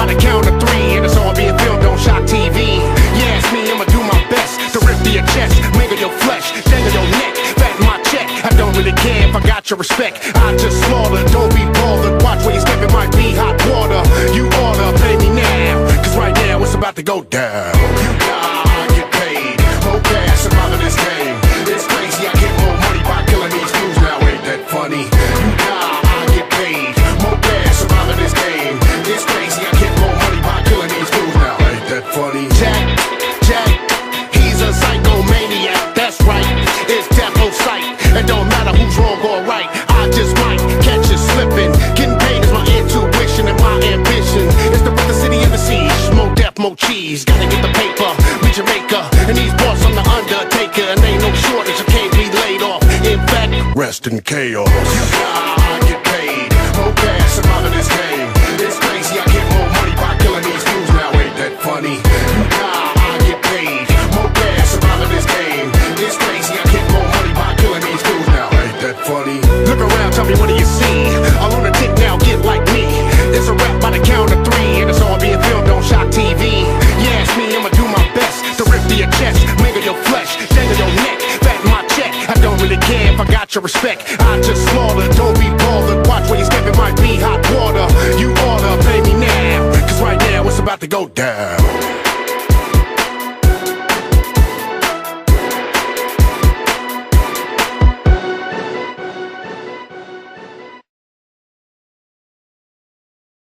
by the count of three, and it's all being filmed on Shock TV. Yeah, it's me, I'ma do my best to rip through your chest, mingle your flesh, dangle your neck, back my check. I don't really care if I got your respect. I just slaughter, don't be bothered. Watch where you step, it might be hot water. You oughta pay me now, cause right now it's about to go down. You die, get paid, more gas, I'm this game. More cheese. Gotta get the paper, reach Jamaica. And these boss, I'm the undertaker. And ain't no shortage, I can't be laid off. In fact, rest in chaos. You I get paid. More cash, I'm out of this game. It's crazy, I get more money by killing these fools now. Ain't that funny? You I get paid. More cash, I'm out of this game. It's crazy, I get more money by killing these fools now. Ain't that funny? Look around, tell me what do you see? A lunatic now, get like me. It's a rap by the got your respect. I just slaughter, don't be bothered. Watch where you step, it might be hot water. You oughta pay me now, cause right now it's about to go down.